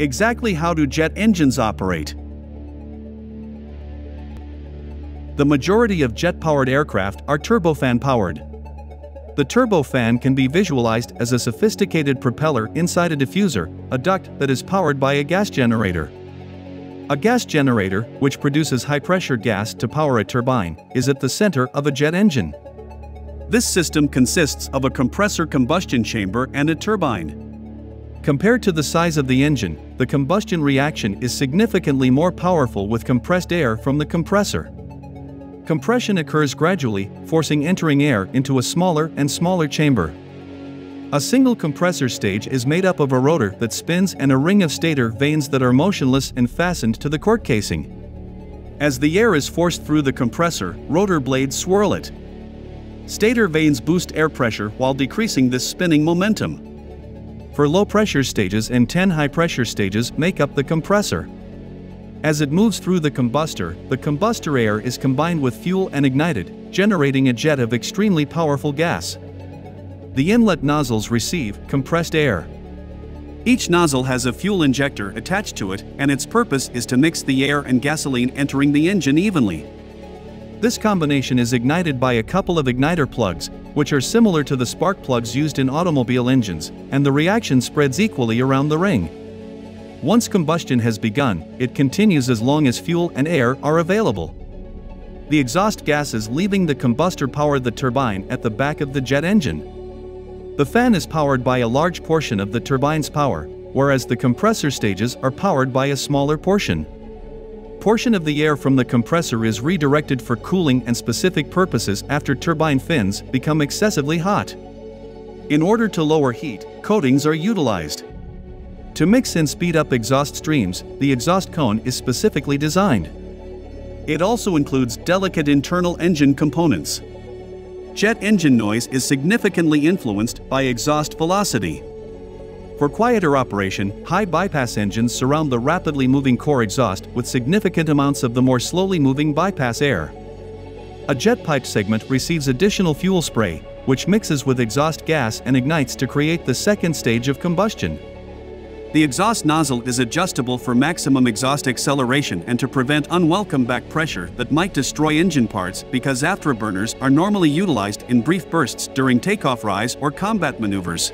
Exactly how do jet engines operate? The majority of jet-powered aircraft are turbofan-powered. The turbofan can be visualized as a sophisticated propeller inside a diffuser, a duct that is powered by a gas generator. A gas generator, which produces high-pressure gas to power a turbine, is at the center of a jet engine. This system consists of a compressor combustion chamber and a turbine. Compared to the size of the engine, the combustion reaction is significantly more powerful with compressed air from the compressor. Compression occurs gradually, forcing entering air into a smaller and smaller chamber. A single compressor stage is made up of a rotor that spins and a ring of stator vanes that are motionless and fastened to the core casing. As the air is forced through the compressor, rotor blades swirl it. Stator vanes boost air pressure while decreasing this spinning momentum. Four low pressure stages and 10 high pressure stages make up the compressor. As it moves through the combustor, the combustor air is combined with fuel and ignited, generating a jet of extremely powerful gas. The inlet nozzles receive compressed air. Each nozzle has a fuel injector attached to it, and its purpose is to mix the air and gasoline entering the engine evenly. This combination is ignited by a couple of igniter plugs, which are similar to the spark plugs used in automobile engines, and the reaction spreads equally around the ring. Once combustion has begun, it continues as long as fuel and air are available. The exhaust gases leaving the combustor power the turbine at the back of the jet engine. The fan is powered by a large portion of the turbine's power, whereas the compressor stages are powered by a smaller portion. Portion of the air from the compressor is redirected for cooling and specific purposes after turbine fins become excessively hot. In order to lower heat, coatings are utilized. To mix and speed up exhaust streams, the exhaust cone is specifically designed. It also includes delicate internal engine components. Jet engine noise is significantly influenced by exhaust velocity. For quieter operation, high bypass engines surround the rapidly moving core exhaust with significant amounts of the more slowly moving bypass air. A jet pipe segment receives additional fuel spray, which mixes with exhaust gas and ignites to create the second stage of combustion. The exhaust nozzle is adjustable for maximum exhaust acceleration and to prevent unwelcome back pressure that might destroy engine parts because afterburners are normally utilized in brief bursts during takeoff rise or combat maneuvers.